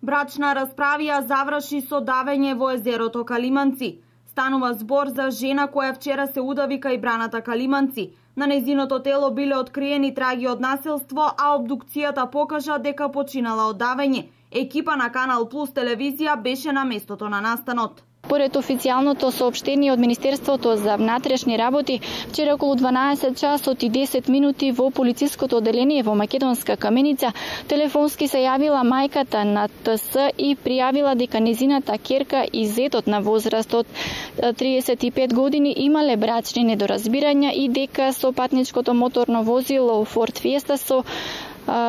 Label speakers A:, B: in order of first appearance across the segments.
A: Брачна расправија заврши со давење во езерото Калиманци. Станува збор за жена која вчера се удави кај браната Калиманци. На незиното тело биле откриени траги од населство, а обдукцијата покажа дека починала од давење. Екипа на Канал Плюс телевизија беше на местото на настанот.
B: Поред официјалното сообштение од Министерството за внатрешни работи, вчера околу 12 часот и 10 минути во полициското оделение во Македонска каменица, телефонски се јавила мајката на ТС и пријавила дека незината керка и зетот на возраст од 35 години имале брачни недоразбирања и дека со патничкото моторно возило Ford Fiesta со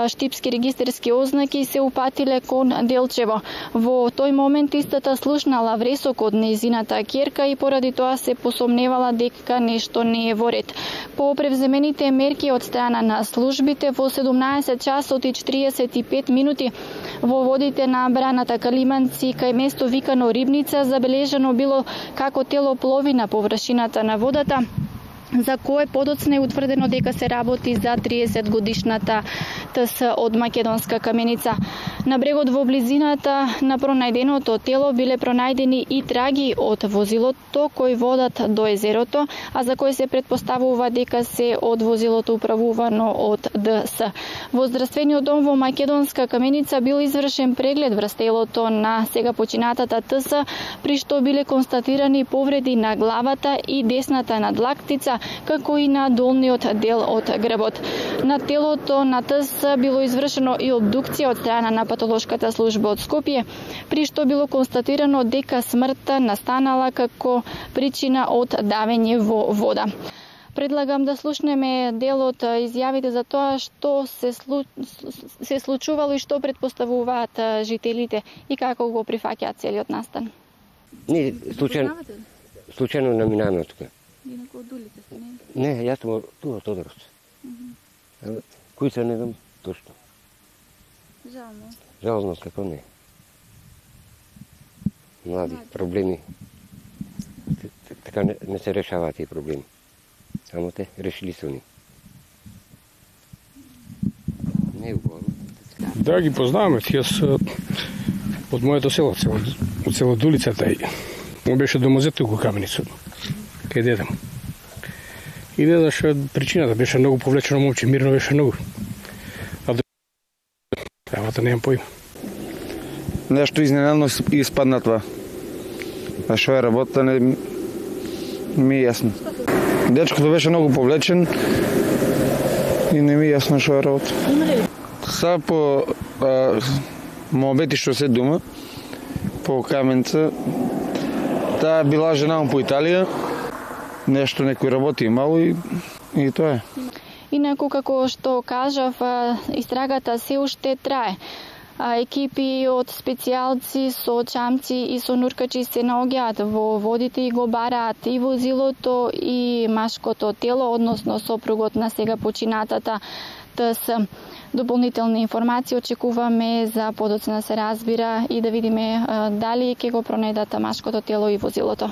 B: штипски регистерски ознаки се упатиле кон Делчево. Во тој момент истата слушнала вресок од незината керка и поради тоа се посомневала дека нешто не е во ред. По превземените мерки од страна на службите во 17 часот и 45 минути во водите на браната Калиманци кај место викано Рибница забележано било како тело плови на површината на водата за кое подоцна е утврдено дека се работи за 30 годишната ТС од Македонска каменица. На брегот во близината на пронајденото тело биле пронајдени и траги од возилото кој водат до езерото, а за кој се предпоставува дека се од возилото управувано од ДС. Во здравствениот дом во Македонска каменица бил извршен преглед врз телото на сега починатата ТС, при што биле констатирани повреди на главата и десната надлактица, како и на долниот дел од грбот. На телото на ТС било извршено и обдукција од страна на патолошката служба од Скопје, при што било констатирано дека смртта настанала како причина од давење во вода. Предлагам да слушнеме дел од изјавите за тоа што се, слу... се случувало и што предпоставуваат жителите и како го прифаќаат целиот настан.
C: Не, случајно, случајно наминаваме тука.
B: Инаку од улица сте, не?
C: Не, јас сум тука од Тодорос. Кој се не знам точно.
B: Жално.
C: Жално како не. Млади, проблеми. Така не, не се решаваат тие проблеми. Само те решили се они. Не е убаво.
D: Да, ги познаваме. Тие се од моето село, цело, од село Дулицата му беше домозет туку каменица. Кај дедам. И не знаш причината, беше многу повлечено момче, мирно беше многу работа немам појма.
E: Нешто изненадно испадна тоа. А што е работа не ми е јасно. Дечкото беше многу повлечен и не ми е јасно што е работа. Са по а, мобети што се дума, по каменца, таа била жена по Италија, нешто некој работи имало и, и тоа е.
B: Инаку, како што кажав, истрагата се уште трае. Екипи од специјалци со чамци и со нуркачи се наоѓаат во водите и го бараат и возилото и машкото тело, односно сопругот на сега починатата ТС. Дополнителни информации очекуваме за подоцна да се разбира и да видиме дали ќе го пронајдат машкото тело и возилото.